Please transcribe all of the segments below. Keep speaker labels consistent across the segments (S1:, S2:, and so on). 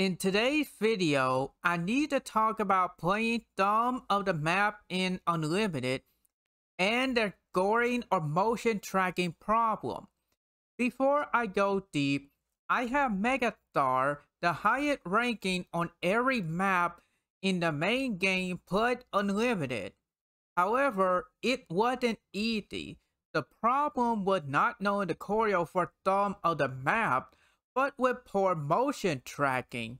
S1: In today's video, I need to talk about playing some of the map in Unlimited and their scoring or motion tracking problem. Before I go deep, I have Megastar, the highest ranking on every map in the main game plus Unlimited. However, it wasn't easy. The problem was not knowing the choreo for some of the map but with poor motion tracking.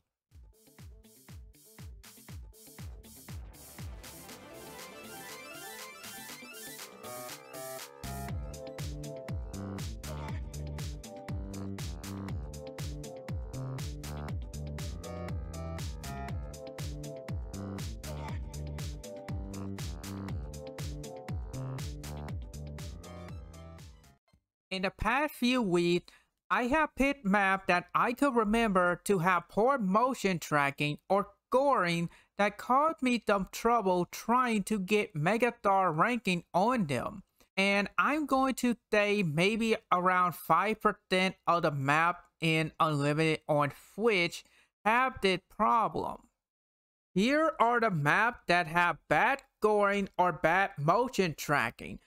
S1: In the past few weeks, I have picked maps that I could remember to have poor motion tracking or scoring that caused me some trouble trying to get Megastar ranking on them. And I'm going to say maybe around 5% of the map in Unlimited on Switch have this problem. Here are the maps that have bad scoring or bad motion tracking.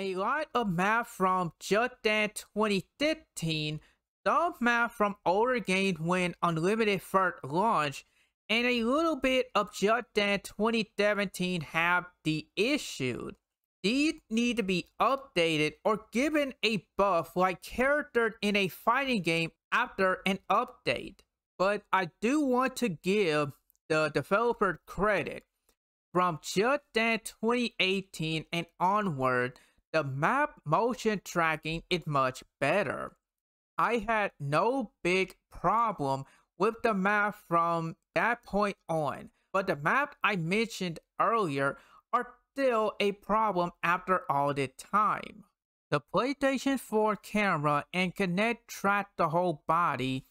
S1: A lot of map from Just Dance 2015, some map from older games when Unlimited first launched, and a little bit of Just Dance 2017 have the issue. These need to be updated or given a buff like characters in a fighting game after an update. But I do want to give the developer credit. From Just Dance 2018 and onward, the map motion tracking is much better. I had no big problem with the map from that point on, but the map I mentioned earlier are still a problem after all the time. The PlayStation 4 camera and Kinect track the whole body,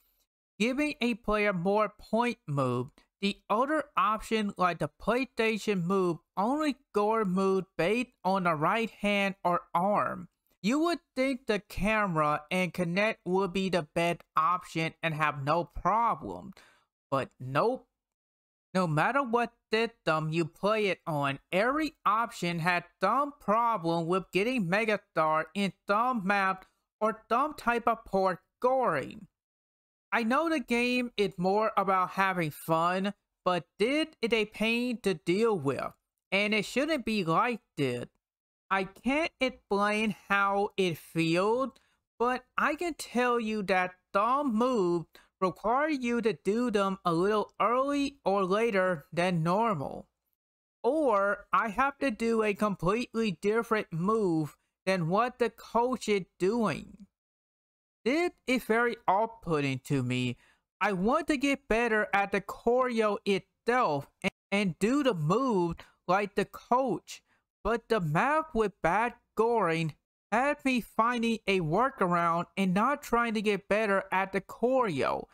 S1: giving a player more point move the other option like the PlayStation Move only score move based on the right hand or arm. You would think the camera and Kinect would be the best option and have no problem, but nope. No matter what system you play it on, every option had some problem with getting Megastar in some map or some type of port scoring. I know the game is more about having fun, but this is a pain to deal with, and it shouldn't be like this. I can't explain how it feels, but I can tell you that some moves require you to do them a little early or later than normal. Or I have to do a completely different move than what the coach is doing. Is very off-putting to me. I want to get better at the choreo itself and, and do the move like the coach, but the map with bad scoring had me finding a workaround and not trying to get better at the choreo.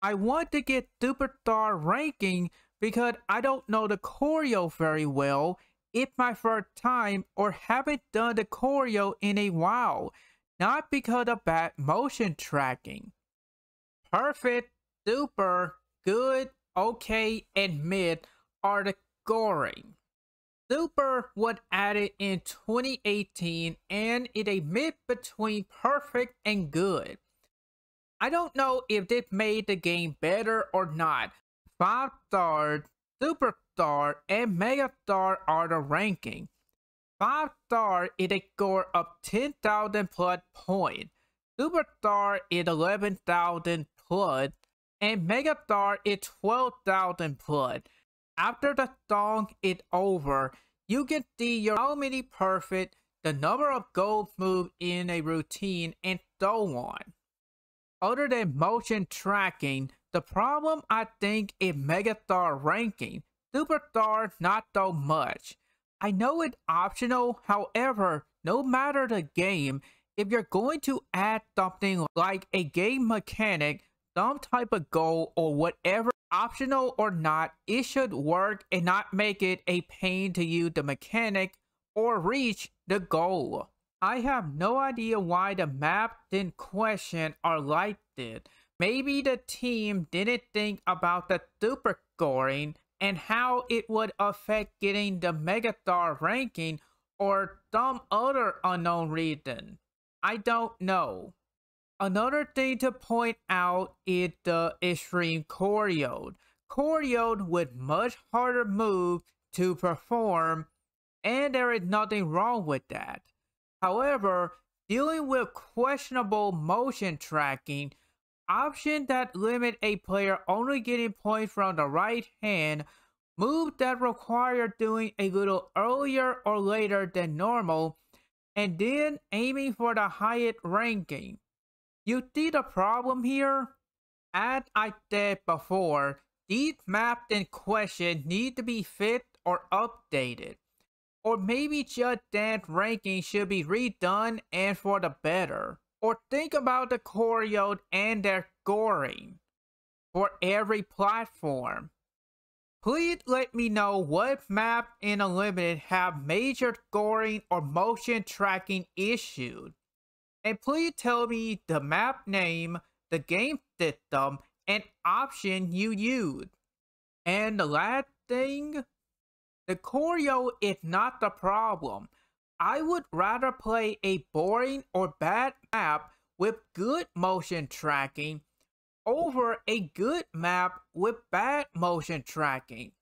S1: I want to get superstar ranking because I don't know the choreo very well. It's my first time or haven't done the choreo in a while, not because of bad motion tracking. Perfect, super, good, okay, and mid are the scoring. Super was added in 2018 and is a mid between perfect and good. I don't know if this made the game better or not. 5 star, super star, and mega star are the ranking. 5 star is a score of 10,000 plus points. Superstar is 11,000 plus. And Megastar is 12,000 plus. After the song is over, you can see your how many perfect, the number of gold moves in a routine, and so on. Other than motion tracking, the problem I think is Megastar ranking. Superstar not so much. I know it's optional, however, no matter the game, if you're going to add something like a game mechanic, some type of goal or whatever, optional or not, it should work and not make it a pain to use the mechanic or reach the goal. I have no idea why the map in question are like this. Maybe the team didn't think about the super scoring and how it would affect getting the Megastar ranking or some other unknown reason. I don't know. Another thing to point out is the extreme choreo. Choreo with much harder move to perform and there is nothing wrong with that. However, dealing with questionable motion tracking, options that limit a player only getting points from the right hand, moves that require doing a little earlier or later than normal, and then aiming for the highest ranking. You see the problem here? As I said before, these maps in question need to be fixed or updated. Or maybe just that ranking should be redone and for the better. Or think about the choreo and their scoring for every platform. Please let me know what map in Unlimited have major scoring or motion tracking issues. And please tell me the map name, the game system, and option you use. And the last thing, the choreo is not the problem. I would rather play a boring or bad map with good motion tracking over a good map with bad motion tracking.